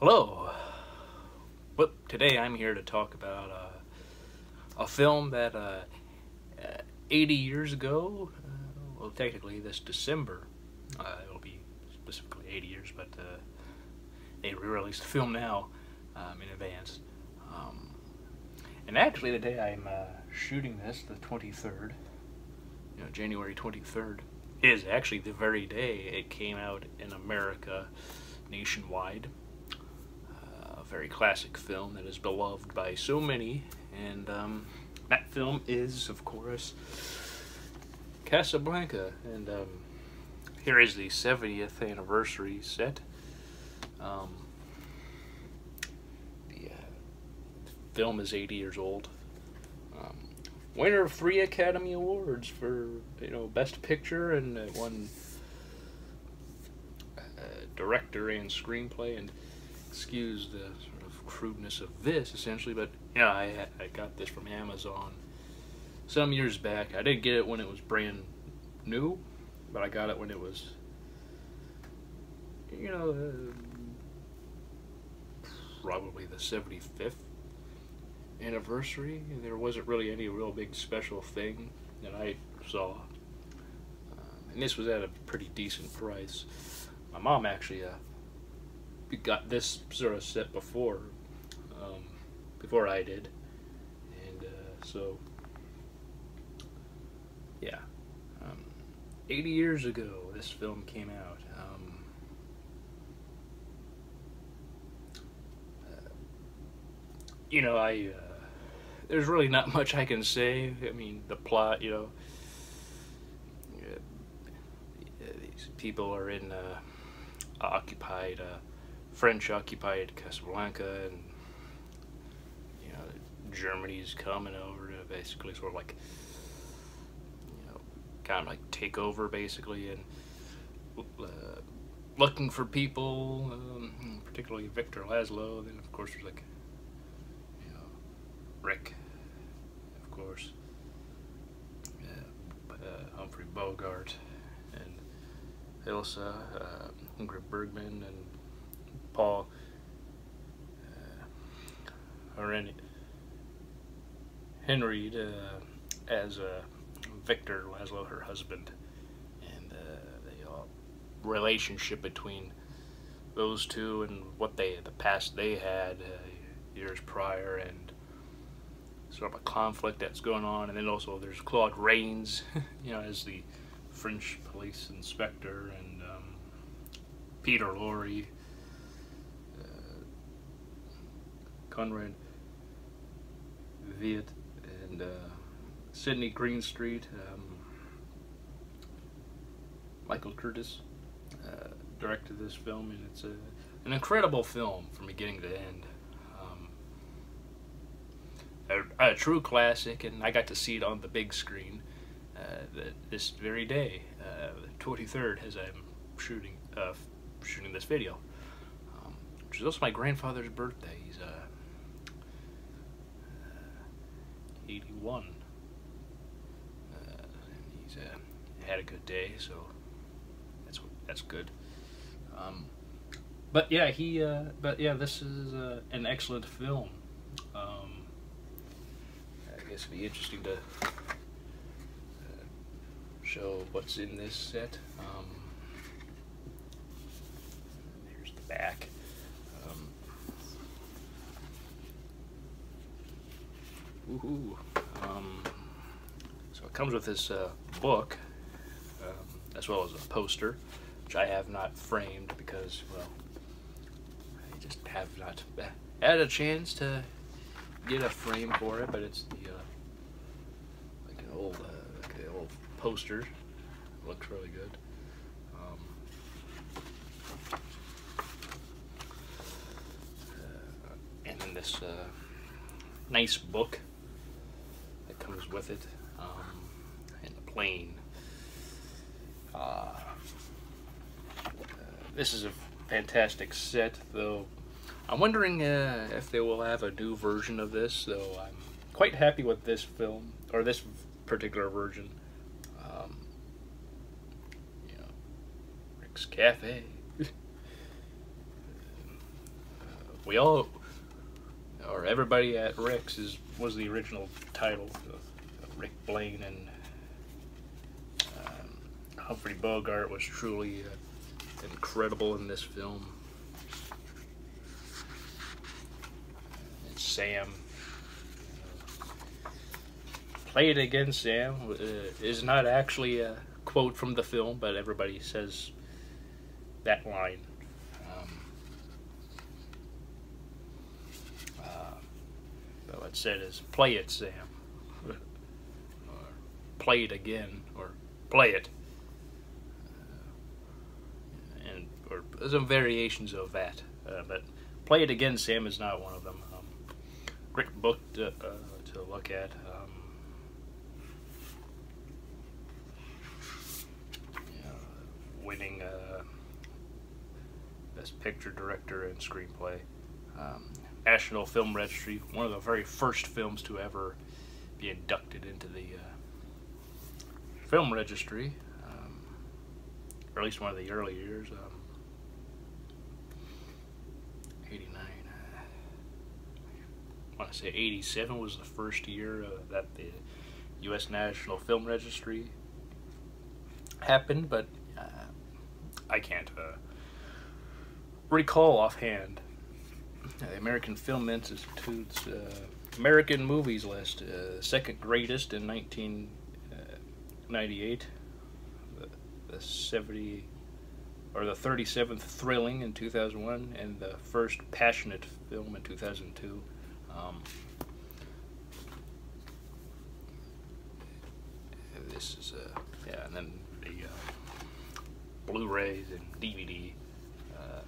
Hello. Well, today I'm here to talk about uh, a film that uh, uh, 80 years ago, uh, well, technically this December, uh, it'll be specifically 80 years, but uh, they re-released the film now um, in advance. Um, and actually, the day I'm shooting this, the 23rd, you know, January 23rd, is actually the very day it came out in America nationwide. Very classic film that is beloved by so many, and um, that film is, of course, Casablanca. And um, here is the 70th anniversary set. Um, the uh, film is 80 years old. Um, winner of three Academy Awards for you know Best Picture and one uh, director and screenplay. And excuse the sort of crudeness of this, essentially, but know I I got this from Amazon some years back. I didn't get it when it was brand new, but I got it when it was you know uh, probably the 75th anniversary. There wasn't really any real big special thing that I saw. Uh, and this was at a pretty decent price. My mom actually uh, got this sort of set before, um, before I did. And uh, so, yeah. Um, 80 years ago, this film came out. Um, uh, you know, I uh, there's really not much I can say. I mean, the plot, you know, people are in uh, occupied, uh, French occupied Casablanca, and you know, Germany's coming over to basically sort of like, you know, kind of like take over basically, and uh, looking for people, um, particularly Victor Laszlo. Then of course there's like Rick, of course, uh, Humphrey Bogart, and Ilsa, uh, Ingrid Bergman, and Paul uh, Henry, Henry uh, as uh, Victor Laszlo, her husband, and uh, the uh, relationship between those two and what they the past they had uh, years prior and sort of a conflict that's going on, and then also there's Claude Rains, you know, as the French police inspector, and um, Peter Lorre, uh, Conrad Veidt, and uh, Sidney Greenstreet, um, Michael Curtiz uh, directed this film, and it's a, an incredible film from beginning to end a, a, true classic, and I got to see it on the big screen uh, the, this very day, uh, the 23rd, as I'm shooting uh, shooting this video, um, which is also my grandfather's birthday. He's uh, 81, uh, and he's uh, had a good day, so that's that's good. Um, but yeah, he. but yeah, this is an excellent film. Um, guess it'd be interesting to uh, show what's in this set. Um, here's the back. Um, um, so it comes with this uh, book, um, as well as a poster, which I have not framed because, well, I just have not had a chance to get a frame for it, but it's the uh, old uh, okay, old poster. Looks really good. Um, uh, and then this uh, nice book with it, um, and the plane. Uh, uh, this is a fantastic set, though. I'm wondering uh, if they will have a new version of this, though I'm quite happy with this film, or this particular version. Um, you know, Rick's Cafe. we all, or everybody at Rick's is was the original title. Rick Blaine and um, Humphrey Bogart was truly uh, incredible in this film. And Sam. Play it again, Sam uh, is not actually a quote from the film, but everybody says that line. Um, uh, so it said is play it, Sam play it again or play it. Uh, and or some variations of that, uh, but play it again, Sam is not one of them. Um, great book to, uh, to look at. Um, winning uh, best picture director and screenplay. Um, National Film Registry, one of the very first films to ever be inducted into the uh, film registry, um, or at least one of the early years. Um, 89. Uh, I want to say 87 was the first year uh, that the U.S. National Film Registry happened, but uh, I can't uh, recall offhand. The American Film Institute's uh, American Movies List, uh, second greatest in 19. 98, the, the 70 or the 37th Thrilling in 2001, and the first Passionate film in 2002. Um, this is uh, yeah, and then the uh, Blu-rays and DVD. Uh,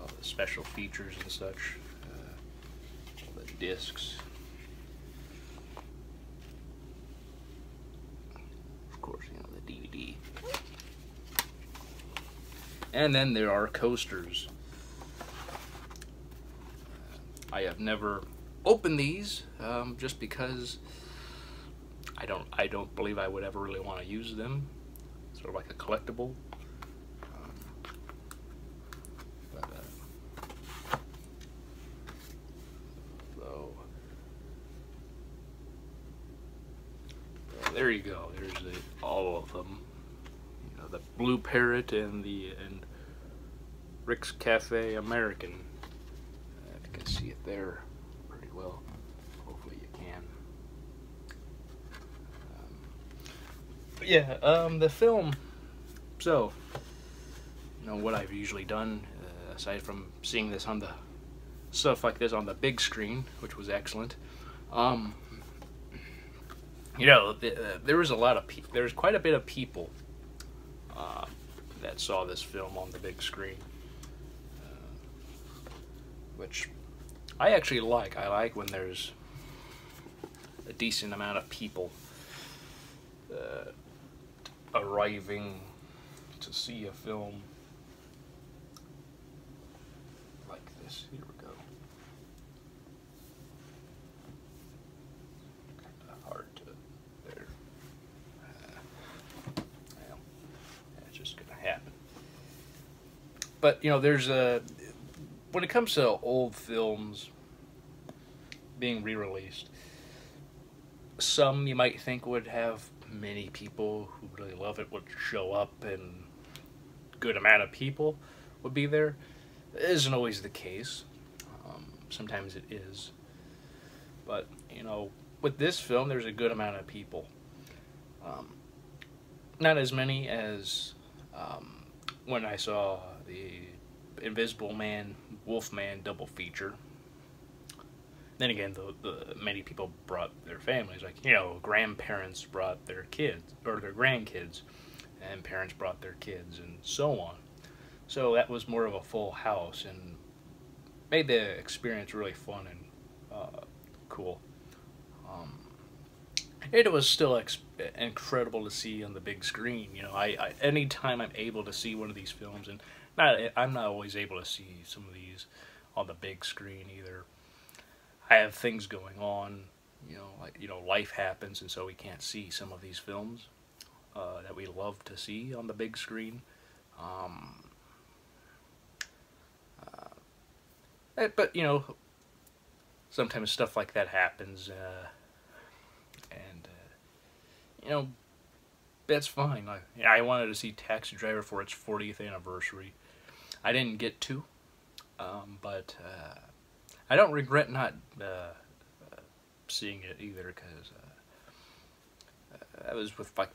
all the special features and such, uh, all the discs. And then there are coasters. I have never opened these um, just because I don't I don't believe I would ever really want to use them. Sort of like a collectible. So there you go. There's the, all of them the Blue Parrot and the and Rick's Cafe American. If you can see it there pretty well. Hopefully you can. Um, yeah, um, the film. So, you know what I've usually done, uh, aside from seeing this on the stuff like this on the big screen, which was excellent. Um, you know, uh, there was a lot of people. There was quite a bit of people that saw this film on the big screen, uh, which I actually like. I like when there's a decent amount of people uh, arriving to see a film like this. Here we go. But you know, there's a when it comes to old films being re-released, some you might think would have many people who really love it would show up and good amount of people would be there. It isn't always the case. Um, sometimes it is. But, you know, with this film, there's a good amount of people. Um, not as many as um, when I saw the Invisible Man, Wolfman double feature. Then again, the, the many people brought their families, like you know, grandparents brought their kids or their grandkids, and parents brought their kids, and so on. So that was more of a full house and made the experience really fun and uh, cool. Um, it was still incredible to see on the big screen. You know, I, I anytime I'm able to see one of these films, and not I'm not always able to see some of these on the big screen either. I have things going on, you know, like you know, life happens, and so we can't see some of these films uh, that we love to see on the big screen. Um, uh, but you know, sometimes stuff like that happens. Uh, you know, that's fine. Like, I wanted to see Taxi Driver for its 40th anniversary. I didn't get to, um, but uh, I don't regret not uh, seeing it either because uh, I was with like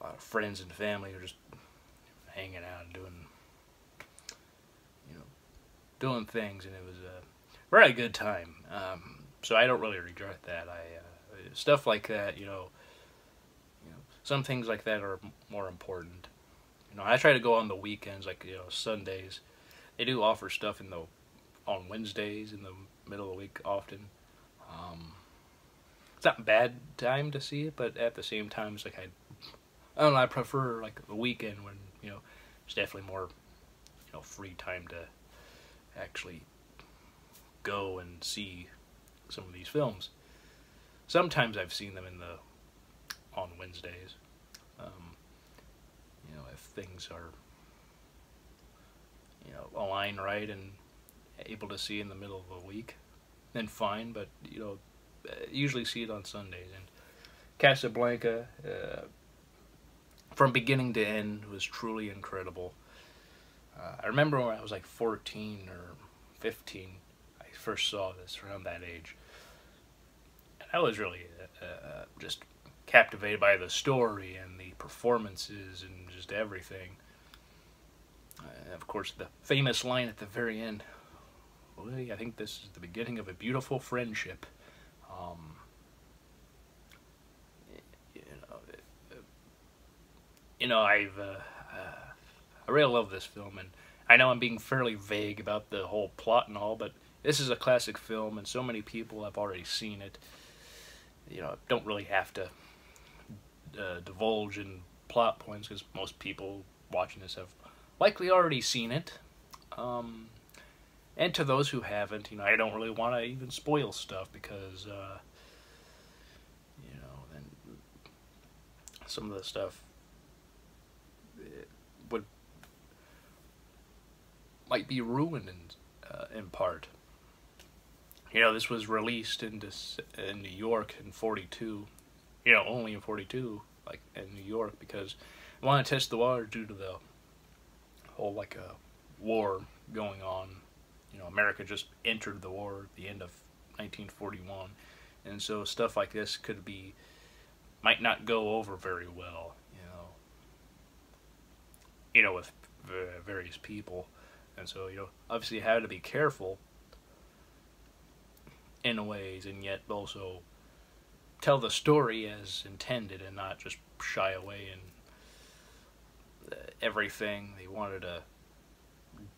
of friends and family who were just hanging out and doing, you know, doing things, and it was a very good time. Um, so I don't really regret that. I stuff like that, you know, some things like that are more important. You know, I try to go on the weekends, like you know, Sundays. They do offer stuff in the on Wednesdays in the middle of the week often. Um, it's not a bad time to see it, but at the same time, it's like I, I don't know. I prefer like the weekend when you know it's definitely more, you know, free time to actually go and see some of these films. Sometimes I've seen them in the on Wednesdays. Um, you know, if things are you know aligned right and able to see in the middle of the week, then fine. But you know, usually see it on Sundays. And Casablanca, uh, from beginning to end, was truly incredible. Uh, I remember when I was like 14 or 15, I first saw this around that age. And I was really uh, uh, just captivated by the story and the performances and just everything. Uh, of course, the famous line at the very end. I think this is the beginning of a beautiful friendship. Um, you know, you know, I've uh, uh, I really love this film, and I know I'm being fairly vague about the whole plot and all, but this is a classic film, and so many people have already seen it. You know, don't really have to uh, divulge in plot points because most people watching this have likely already seen it. Um, and to those who haven't, you know, I don't really want to even spoil stuff because, uh, you know, then some of the stuff would might be ruined in uh, in part. You know, this was released in in New York in '42. You know, only in '42, like in New York, because I want to test the water due to the whole like a uh, war going on you know, America just entered the war at the end of 1941, and so stuff like this could be might not go over very well, you know. You know, with various people, and so you know, obviously, you have to be careful in ways, and yet also tell the story as intended, and not just shy away and uh, everything they wanted to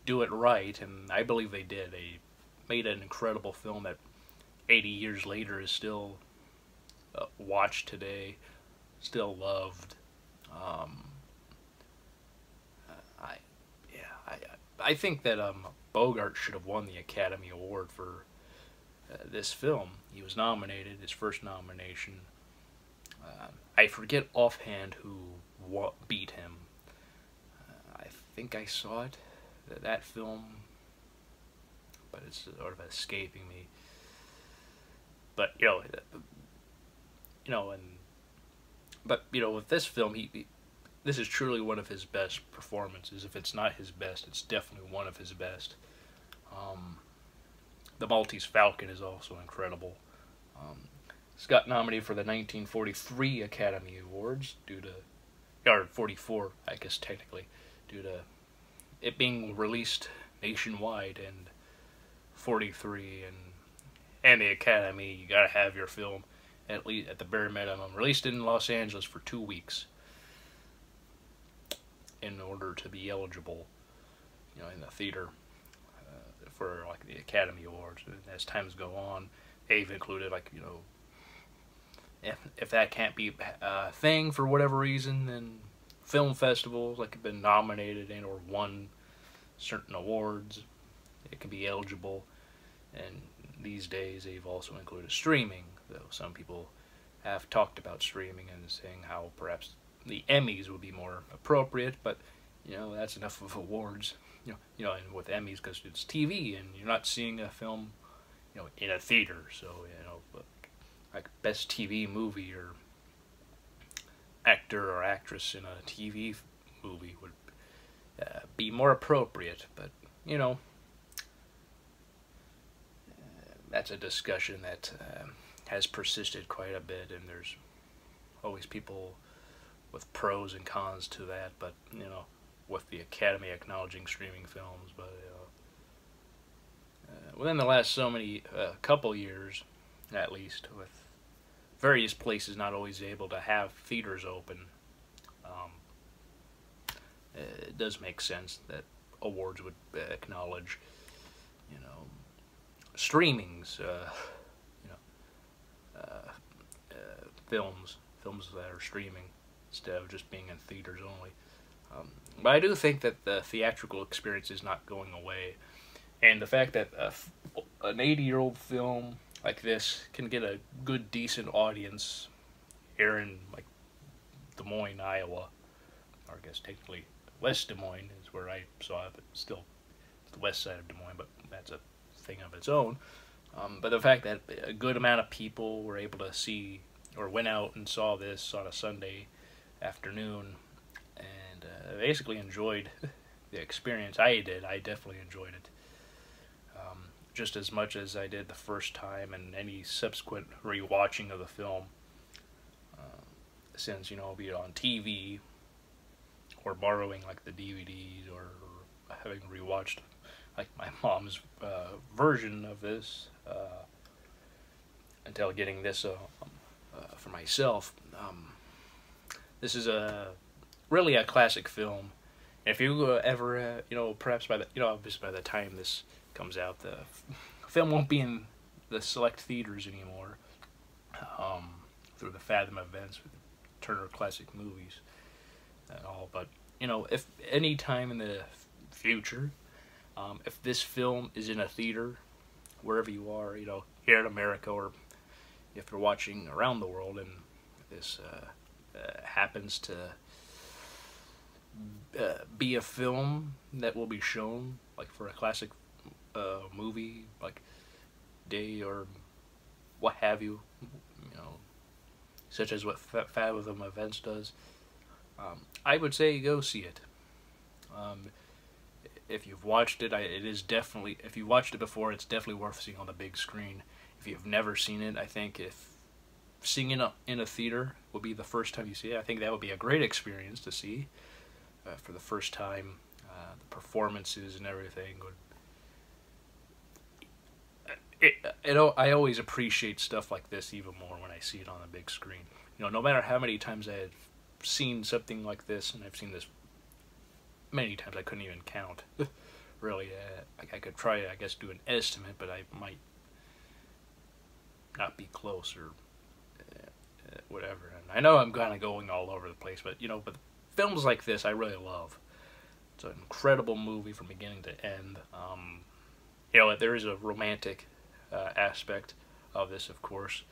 do it right, and I believe they did. They made an incredible film that 80 years later is still uh, watched today, still loved. Um, I, yeah, I, I think that um, Bogart should have won the Academy Award for uh, this film. He was nominated, his first nomination. Uh, I forget offhand who beat him. Uh, I think I saw it that film, but it's sort of escaping me. But you know, you know, and but you know, with this film, he, he this is truly one of his best performances. If it's not his best, it's definitely one of his best. Um, the Maltese Falcon is also incredible. Um, it's got nominated for the 1943 Academy Awards due to, or 44, I guess technically, due to it being released nationwide and 43 and and the Academy, you gotta have your film at least at the bare minimum released in Los Angeles for two weeks in order to be eligible, you know, in the theater for like the Academy Awards. And as times go on, they've included like you know, if if that can't be uh, a thing for whatever reason, then film festivals like have been nominated and or won certain awards. It can be eligible, and these days they've also included streaming. Though some people have talked about streaming and saying how perhaps the Emmys would be more appropriate, but you know that's enough of awards. You know, you know, and with Emmys because it's TV and you're not seeing a film, you know, in a theater. So you know, like best TV movie or actor or actress in a TV movie would uh, be more appropriate. But you know, uh, that's a discussion that uh, has persisted quite a bit, and there's always people with pros and cons to that. But you know, with the Academy acknowledging streaming films, but uh, within the last so many uh, couple years, at least, with various places not always able to have theaters open, um, it does make sense that awards would acknowledge, you know, streamings, uh, you know, uh, uh, films, films that are streaming instead of just being in theaters only. Um, but I do think that the theatrical experience is not going away, and the fact that an 80-year-old film like this can get a good, decent audience here in like Des Moines, Iowa, or I guess technically West Des Moines is where I saw it, but still the west side of Des Moines, but that's a thing of its own. Um, but the fact that a good amount of people were able to see or went out and saw this on a Sunday afternoon and uh, basically enjoyed the experience. I did. I definitely enjoyed it just as much as I did the first time and any subsequent rewatching of the film. Uh, since, you know, be it on TV or borrowing like the DVDs or, having rewatched like my mom's uh, version of this uh, until getting this uh, uh, for myself. Um, this is a really a classic film. If you uh, ever, you know, perhaps by the, you know, just by the time this comes out, the film won't be in the select theaters anymore um, through the Fathom events with Turner Classic Movies and all. But you know, if any time in the future, um, if this film is in a theater, wherever you are, you know, here in America or if you're watching around the world and this uh, uh, happens to uh, be a film that will be shown, like for a classic uh, movie like day or what have you, you know, such as what Fathom Events does, um, I would say go see it. Um, if you've watched it, I, it is definitely, if you watched it before, it's definitely worth seeing on the big screen. If you've never seen it, I think if seeing it in a theater would be the first time you see it, I think that would be a great experience to see uh, for the first time. Uh, the performances and everything would it, it, I always appreciate stuff like this even more when I see it on the big screen. You know, no matter how many times I've seen something like this, and I've seen this many times, I couldn't even count. really, uh, like I could try, I guess, do an estimate, but I might not be close or uh, whatever. And I know I'm kind of going all over the place, but you know, but films like this, I really love. It's an incredible movie from beginning to end. Um, you know, there is a romantic uh, aspect of this, of course.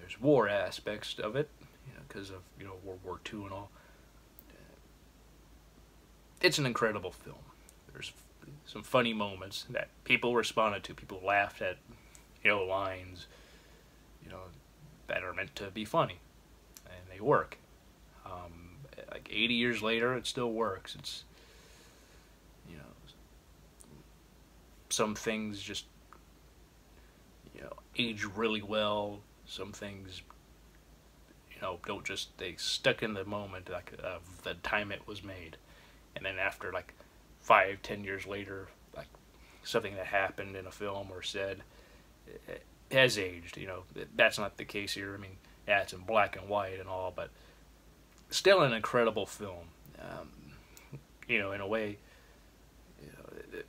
There's war aspects of it, you know, because of you know World War II and all. It's an incredible film. There's some funny moments that people responded to. People laughed at, you know, lines, you know, that are meant to be funny, and they work. Um, like 80 years later, it still works. It's, you know, some things just you know, age really well. Some things, you know, don't just they stuck in the moment like of the time it was made, and then after like five, ten years later, like something that happened in a film or said has aged. You know, that's not the case here. I mean, yeah, it's in black and white and all, but still an incredible film. Um, you know, in a way, you know,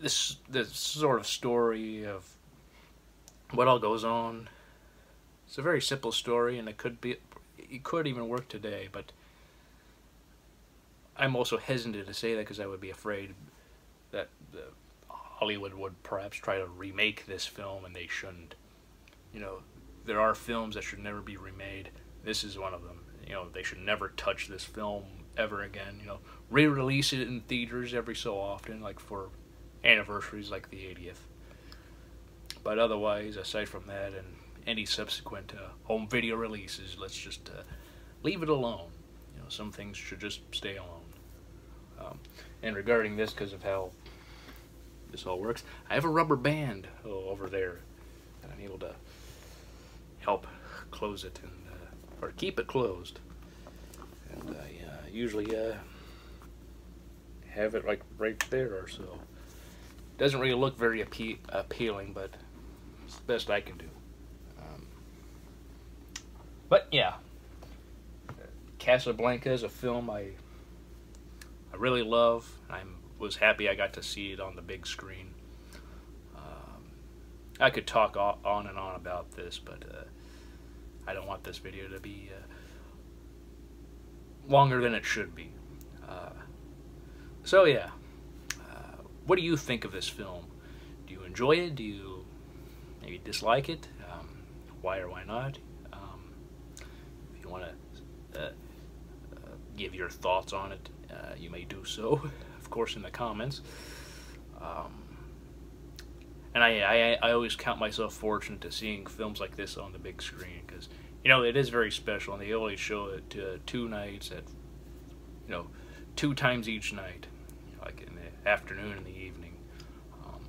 this this sort of story of what all goes on. It's a very simple story, and it could be, it could even work today. But I'm also hesitant to say that because I would be afraid that Hollywood would perhaps try to remake this film, and they shouldn't. You know, there are films that should never be remade. This is one of them. You know, they should never touch this film ever again. You know, re-release it in theaters every so often, like for anniversaries like the 80th. But otherwise, aside from that and any subsequent uh, home video releases, let's just uh, leave it alone. You know, some things should just stay alone. Um, and regarding this, because of how this all works, I have a rubber band oh, over there, and I'm able to help close it and or keep it closed. And I uh, usually uh, have it like right there or so. Doesn't really look very appe appealing, but it's the best I can do. Um, but yeah, Casablanca is a film I I really love. I was happy I got to see it on the big screen. Um, I could talk on and on about this, but uh, I don't want this video to be uh, longer than it should be. Uh, so yeah, uh, what do you think of this film? Do you enjoy it? Do you maybe dislike it? Um, why or why not? Um, if you want to uh, uh, give your thoughts on it, uh, you may do so, of course, in the comments. Um, and I, I, I always count myself fortunate to seeing films like this on the big screen because you know it is very special, and they always show it uh, two nights at you know two times each night, like in the afternoon and the evening. Um,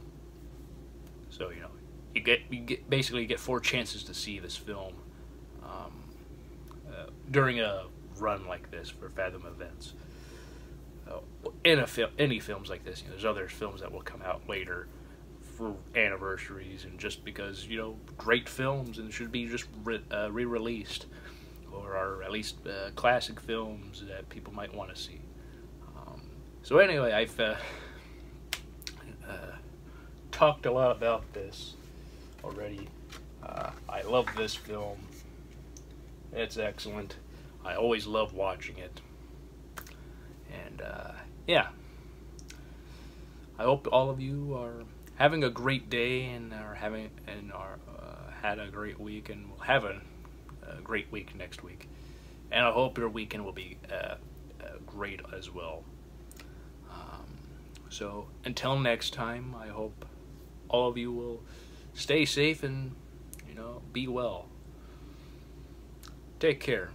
so you know you get you get basically get four chances to see this film um, uh, during a run like this for Fathom Events in a film, any films like this. You know, there's other films that will come out later for anniversaries, and just because you know, great films and should be just re- uh, re-released, or are at least uh, classic films that people might want to see. Um, so anyway, I've uh, uh, talked a lot about this already. Uh, I love this film. It's excellent. I always love watching it. And uh, yeah, I hope all of you are having a great day and are having and are uh, had a great week and will have a, a, great week next week. And I hope your weekend will be uh, uh, great as well. Um, so until next time, I hope all of you will stay safe and you know be well. Take care.